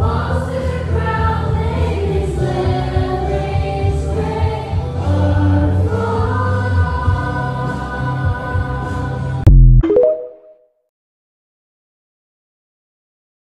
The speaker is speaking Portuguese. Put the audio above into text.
Você